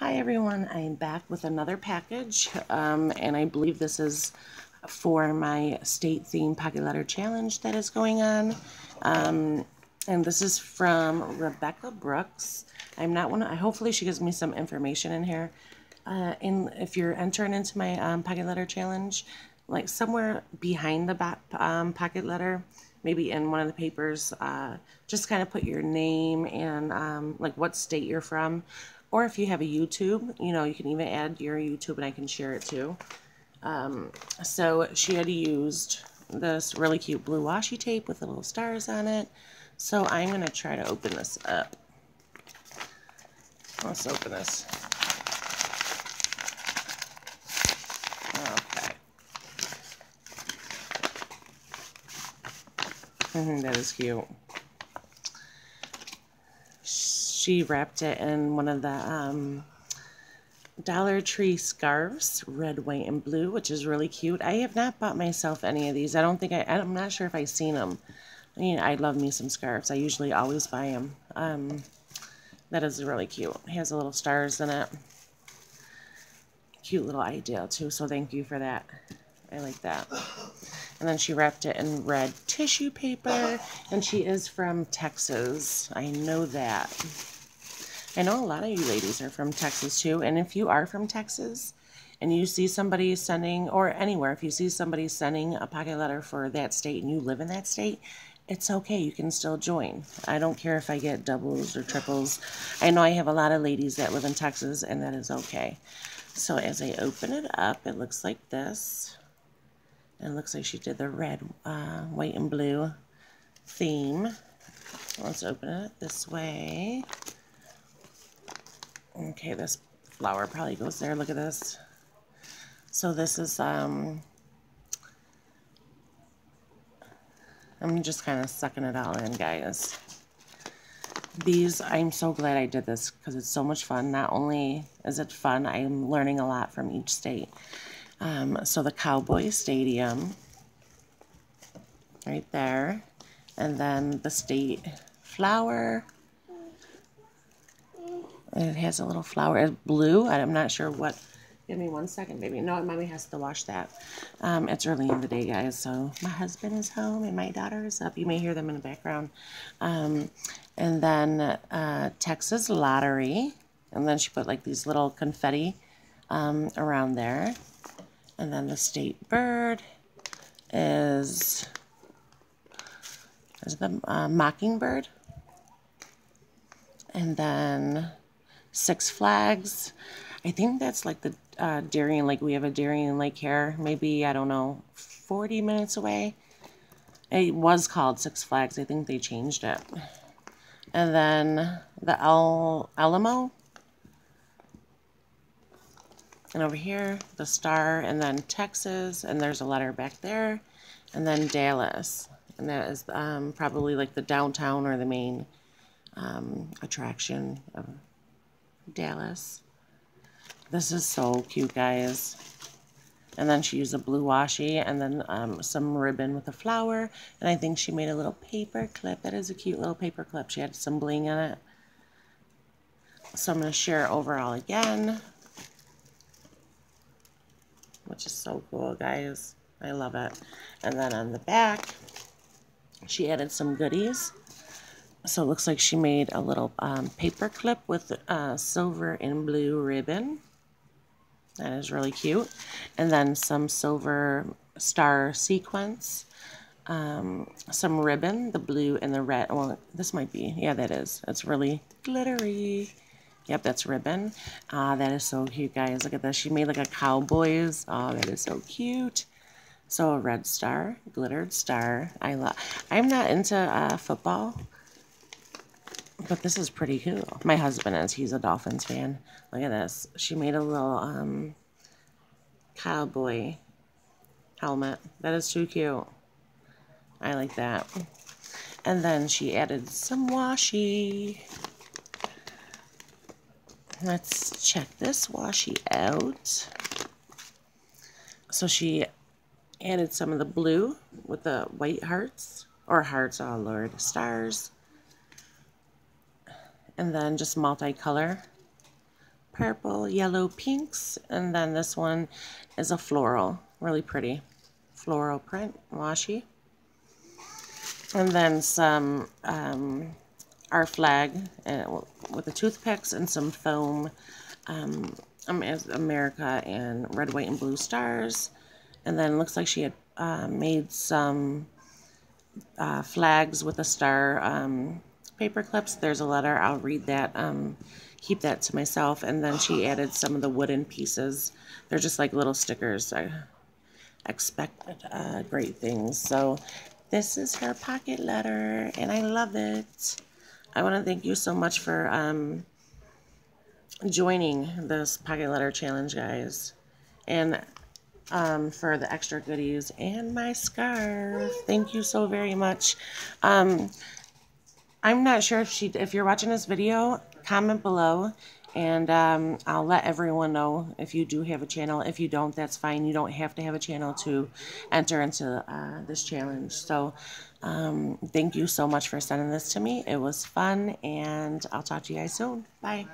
Hi everyone, I'm back with another package um, and I believe this is for my state theme pocket letter challenge that is going on. Um, and this is from Rebecca Brooks. I'm not one, hopefully she gives me some information in here. Uh, and if you're entering into my um, pocket letter challenge, like somewhere behind the um, pocket letter, maybe in one of the papers, uh, just kind of put your name and um, like what state you're from or if you have a YouTube, you know, you can even add your YouTube and I can share it too. Um, so she had used this really cute blue washi tape with the little stars on it. So I'm going to try to open this up. Let's open this. Okay. Mm-hmm, that is cute she wrapped it in one of the um, Dollar Tree scarves, red, white, and blue, which is really cute. I have not bought myself any of these. I don't think I, I'm not sure if I've seen them. I mean, I love me some scarves. I usually always buy them. Um, that is really cute. It has a little stars in it. Cute little idea too, so thank you for that. I like that. And then she wrapped it in red tissue paper. And she is from Texas. I know that. I know a lot of you ladies are from Texas too. And if you are from Texas and you see somebody sending, or anywhere, if you see somebody sending a pocket letter for that state and you live in that state, it's okay. You can still join. I don't care if I get doubles or triples. I know I have a lot of ladies that live in Texas, and that is okay. So as I open it up, it looks like this. It looks like she did the red, uh, white, and blue theme. Let's open it this way. Okay, this flower probably goes there. Look at this. So this is, um, I'm just kind of sucking it all in, guys. These, I'm so glad I did this because it's so much fun. Not only is it fun, I'm learning a lot from each state. Um, so the Cowboy Stadium, right there. And then the state flower, it has a little flower. It's blue. I'm not sure what. Give me one second, baby. No, mommy has to wash that. Um, it's early in the day, guys. So my husband is home and my daughter is up. You may hear them in the background. Um, and then uh, Texas Lottery. And then she put like these little confetti um, around there. And then the state bird is, is the uh, mockingbird. And then Six Flags. I think that's like the uh, Darien Lake. We have a Darien Lake here. Maybe, I don't know, 40 minutes away. It was called Six Flags. I think they changed it. And then the El Alamo. And over here, the star, and then Texas, and there's a letter back there, and then Dallas. And that is um, probably like the downtown or the main um, attraction of Dallas. This is so cute, guys. And then she used a blue washi and then um, some ribbon with a flower. And I think she made a little paper clip. That is a cute little paper clip. She had some bling on it. So I'm going to share it overall again. Which is so cool, guys. I love it. And then on the back, she added some goodies. So it looks like she made a little um, paper clip with uh, silver and blue ribbon. That is really cute. And then some silver star sequence. Um, some ribbon, the blue and the red. Well, this might be. Yeah, that is. It's really glittery. Yep, that's ribbon. Ah, that is so cute, guys. Look at this. She made like a cowboy's. Oh, that is so cute. So a red star, glittered star. I love. I'm not into uh, football. But this is pretty cool. My husband is. He's a Dolphins fan. Look at this. She made a little um, cowboy helmet. That is too cute. I like that. And then she added some washi. Let's check this washi out. So she added some of the blue with the white hearts. Or hearts, oh lord, stars and then just multicolor purple, yellow, pinks, and then this one is a floral, really pretty floral print, washi. And then some um, our flag uh, with the toothpicks and some foam um, America and red, white, and blue stars. And then looks like she had uh, made some uh, flags with a star um, paper clips. There's a letter. I'll read that. Um, keep that to myself. And then she added some of the wooden pieces. They're just like little stickers. I expected uh, great things. So this is her pocket letter, and I love it. I want to thank you so much for um, joining this pocket letter challenge, guys. And um, for the extra goodies and my scarf. Thank you so very much. Um, I'm not sure if she, if you're watching this video, comment below and um, I'll let everyone know if you do have a channel. If you don't, that's fine. You don't have to have a channel to enter into uh, this challenge. So um, thank you so much for sending this to me. It was fun, and I'll talk to you guys soon. Bye.